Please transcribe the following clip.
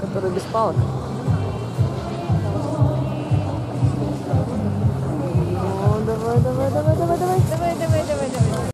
Который без палок. Ну, давай, давай, давай.